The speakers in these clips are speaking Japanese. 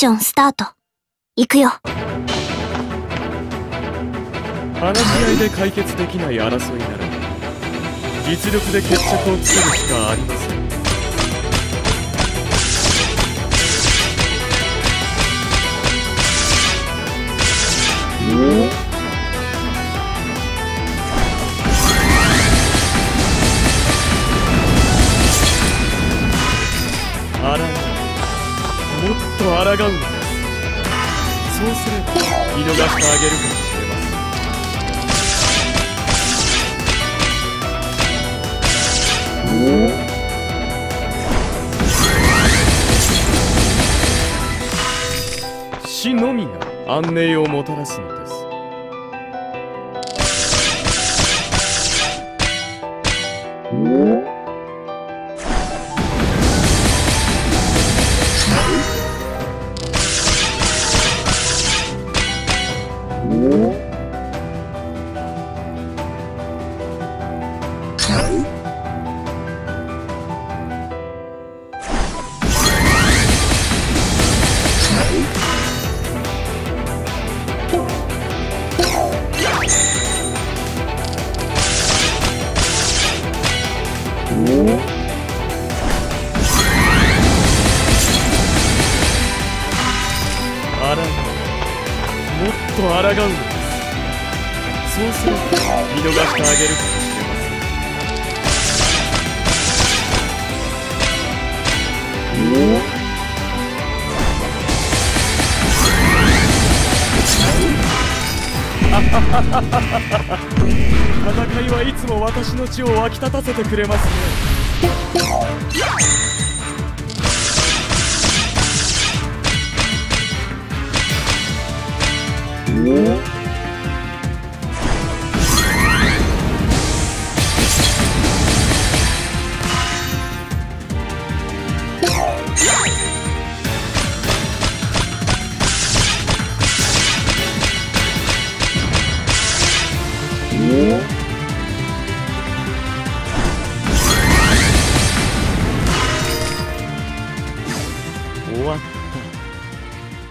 ションスタート。行くよ。話し合いで解決できない争いなら実力で決着をつけるしかありません抗うのそうすれば見逃してあげるかもしれません。死のみが安寧をもたらすのです。あらがもっと抗うので。すそうすれば見逃してあげる。かもしれません戦いはいつも私の血を沸き立たせてくれますね。終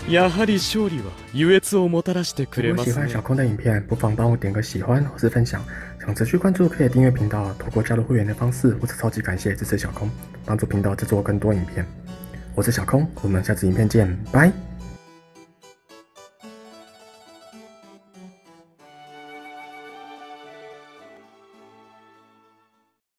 やはり勝利は優越をもたらしてくれますね如果喜欢小空的影片，不妨帮我点个喜欢或是分享。想持续关注，可以订阅频道，透过加入会员的方式，或是超级感谢支持小空，帮助频道制作更多影片。我是小空，我们下次影片见，拜。